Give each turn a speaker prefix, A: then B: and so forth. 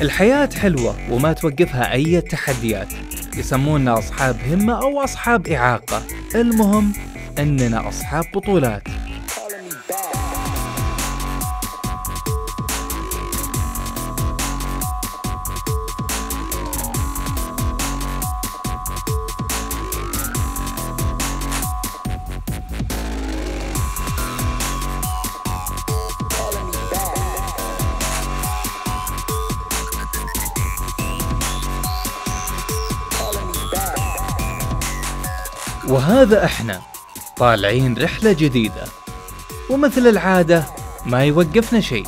A: الحياة حلوة وما توقفها أي تحديات. يسمونا أصحاب همة أو أصحاب إعاقة. المهم أننا أصحاب بطولات. وهذا إحنا طالعين رحلة جديدة. ومثل العادة ما يوقفنا شيء.